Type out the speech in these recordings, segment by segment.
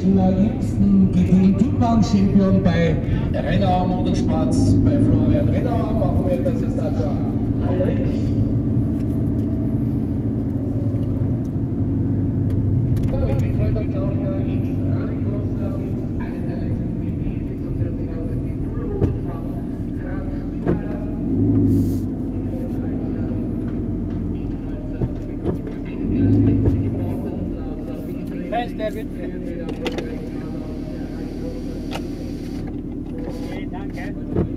Christina Liebsten gewinnt Typmann-Champion bei Renner Motorsports, bei Florian Renner. Machen wir das jetzt also. Danke.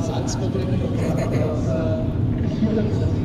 Salzburg, das äh,